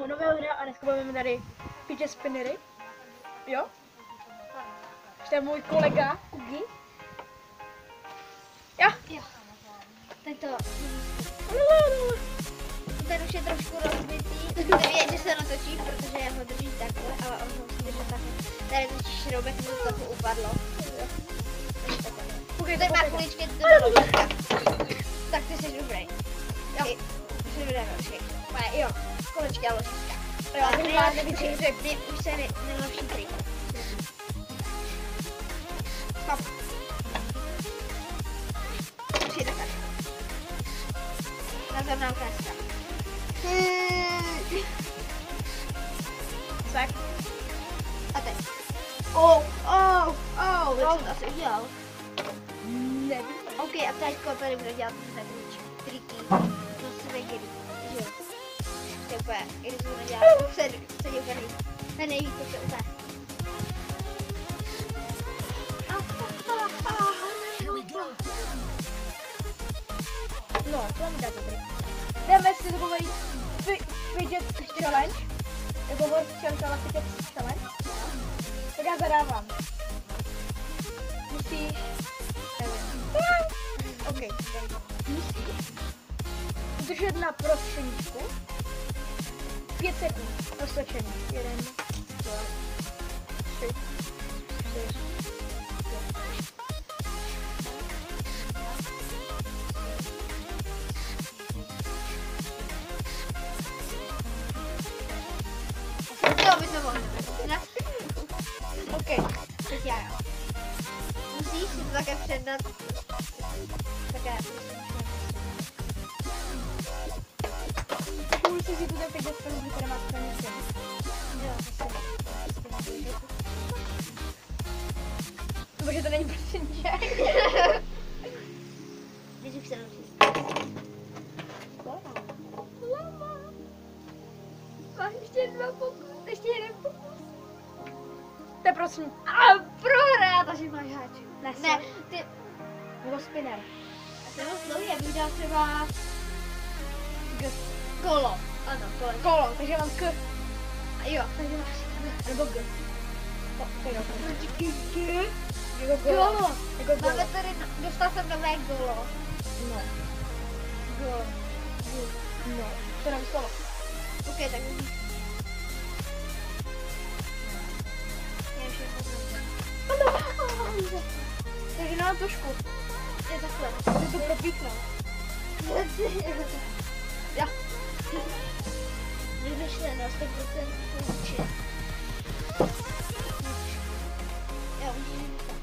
u nového hra a dneska budeme tady fidget spinnery. Jo? To je můj kolega Kugi. Jo. Jo. Tak to, ten už je trošku rozbitý, nevědět, že se natočí, protože já ho držím takhle, ale on ho musí držet takhle. Tady totiž šroubek mi to trochu upadlo. Kugi, Tady má kuličky do. Tak ty jsi dobrý. Jo. Jsi dobrý, jo, kolečky a ložiska. Jo, A ty nejlepší trik. nej- už se ne, nejlepší trik. Stop. Přijde tak. Názorná ukázka. Tak. A teď. Oh, oh, oh, jak jsem to asi udělal? Nevím. OK, a teďko tady bude dělat ten úplně, když nedělá, to se, se je úplně nejvíc. To je nejvíc, to se úplně. No, to mi dá dobrý. Jdeme si fi- fidget challenge. Jako work challenge, fidget challenge. Tak já zadávám. Musíš... Nevím. OK. Musíš udržet na prostředníčku 5 sekund roztočení. Jeden, dva, tři, čtyři, pět. To by to mohli. Ne? OK. Teď já jo. Musíš si to také předat. Také. Musíš si tu ten fidget spinner, který má straně Jo, zase. Protože to není prostě nějak. Když už se naučíš. Máš ještě dva pokus, ještě jeden pokus. To je prosím. A prohrát, takže máš háč. Ne, Ne, ty, Nebo spinner. to je moc dlouhý, já bych dal třeba kolo. Ano, kolo. Kolo, takže mám K. A jo, takže máš Nebo G. O, to je dobré. G. Jako golo. Golo. Jako golo. Máme tady, no- dostal jsem nové golo. No. Golo. No. To nám slovo. Ok, tak Já už je poznám. Takže na tušku. Je takhle. Jsi to propíchnout. Já. Vyšle na 100% funkčně. Jo, můžeme to.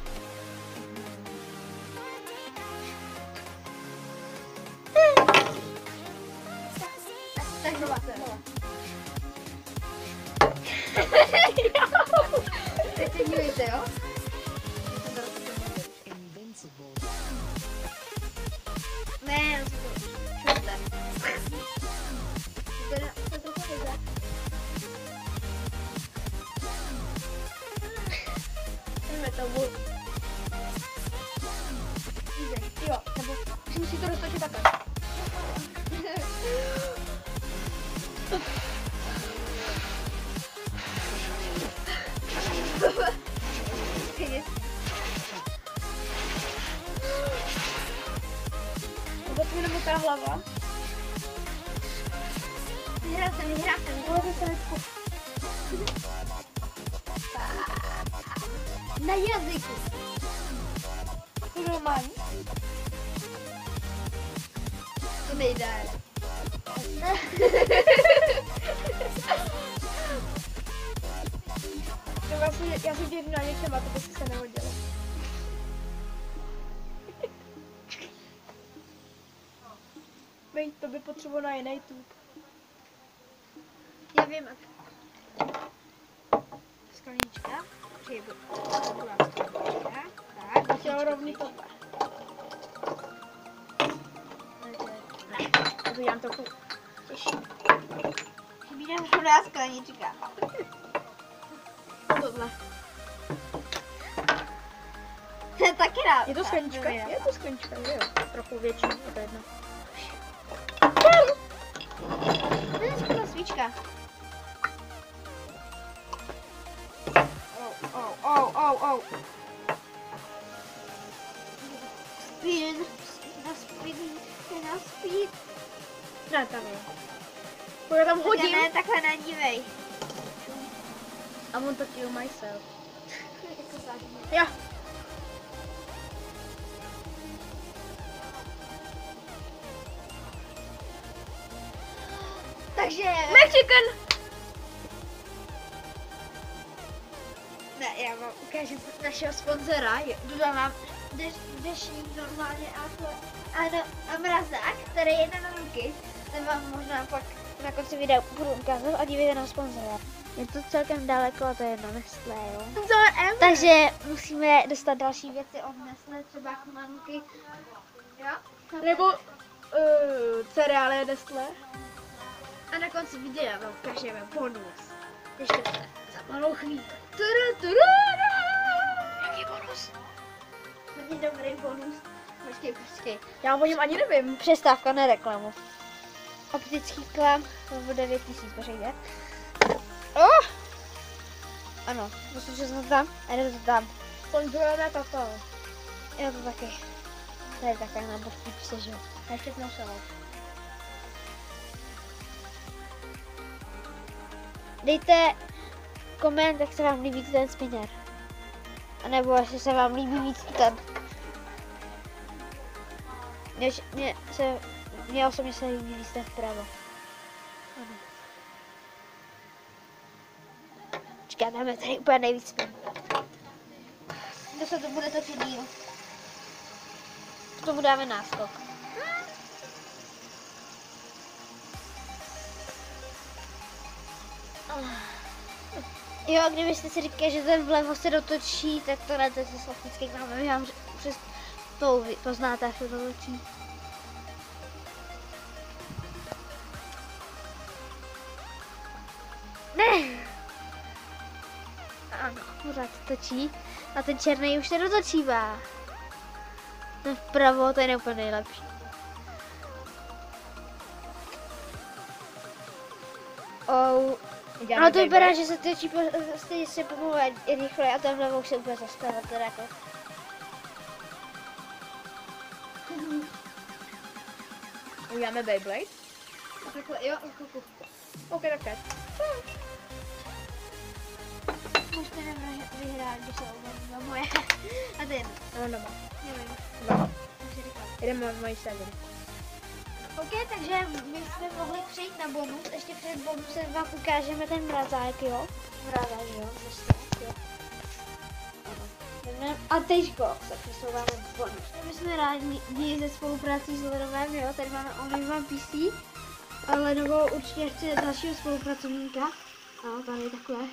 Tak znova, znova. Teď se dívejte, jo? Ne, Hlava. Vyhrál jsem, vyhrál jsem. Ale to se hezko. Na jazyku. To normální. To nejde. No vlastně, já jsem tě na něčem a to by se nehodilo. Vej, to by potřeboval na jiný tube. Já vím. Sklenička. Druhá sklenička. Tak. Chtěl rovný tohle. Já to trochu těžší. Chybí nám druhá sklenička. Tohle. To je taky rád. Je to sklenička? Je to sklenička, jo. Trochu větší, je to jedno. hlavička. Oh, oh, oh, oh. Spin, na speed, na speed. Ne, tam je. Bude tam hodím? Ne, takhle nadívej. I'm on to kill myself. Yeah. Takže, Mexican! ne, já vám ukážu našeho sponzora. Je- Dodám vám deš, dešník normálně a to, ano, a mrazák, který je na ruky. Ten vám možná pak na konci videa budu ukázat a dívejte na sponzora. Je to celkem daleko a to je na Nestlé, jo. Takže musíme dostat další věci od Nestlé, třeba chmanky. Jo? Nebo uh, cereálie Nestlé. A na konci videa vám ukážeme bonus. Ještě se za malou chvíli. Turu, turu. Jaký bonus? Hodně dobrý bonus. Počkej, počkej. Já o něm ani nevím. Přestávka na reklamu. Optický klam, to bude 9000, počkejte. Oh! Ano, musím to tam, a jde to tam. Sponzorujeme toto. Jo, to taky. To je takové na božky že jo. Ještě nosila. Dejte koment, jak se vám líbí ten spinner. A nebo jestli se vám líbí víc ten. Mně, mně, se, mně osobně se líbí víc ten vpravo. Počkej, dáme tady úplně nejvíc spin. Kdo se to bude točit díl? To dáme náskok. Jo, kdybyste si říkali, že ten vlevo se dotočí, tak to ne, to je kláme. My vám ř- přes to vy poznáte, jak se to točí. Ne! Ano, pořád se točí. A ten černý už se dotočívá. Ten vpravo, to je úplně nejlepší. Oh, ano, to vypadá, že se točí po, stejně se pomalu rychle a tam vlevo už se úplně zastavil, teda jako. Uděláme Beyblade? Takhle, jo, kuku. OK, tak teď. Můžete nevyhrát, vyhrát, když se uvolní moje. A ten, No, doma. nevím, No. říkám. Jdeme v mojí server. OK, takže my jsme mohli přejít na bonus. Ještě před bonusem vám ukážeme ten mrazák, jo? Mrazák, jo? Zase, jo. A teďko se přesouváme k bonus. My jsme rádi ze spoluprácí s Lenovem, jo? Tady máme One PC. A Lenovo určitě chce dalšího spolupracovníka. Ano, tady takhle.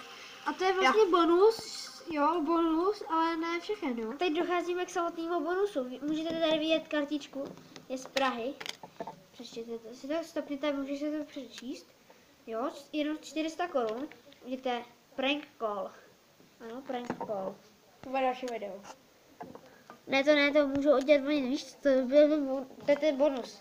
A to je vlastně bonus, jo, bonus, ale ne všechen, jo. A teď docházíme k samotnému bonusu. Můžete tady vidět kartičku, je z Prahy přečtěte to, si to, stopněte, můžete to přečíst. Jo, jenom 400 korun. Vidíte, prank call. Ano, prank call. To Bude další video. Ne, to ne, to můžu oddělat oni, víš, to, byl, to je ten bonus.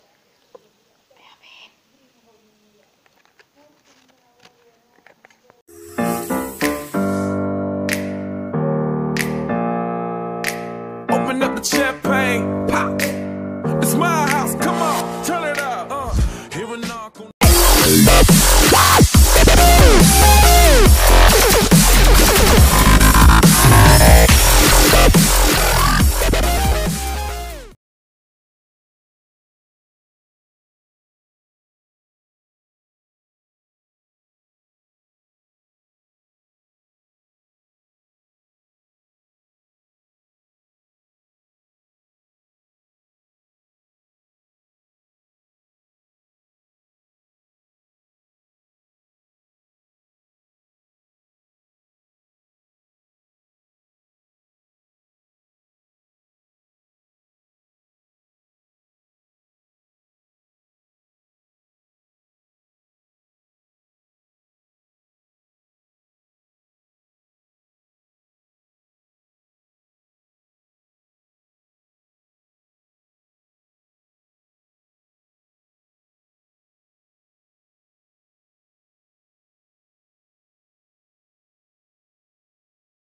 Open up the channel.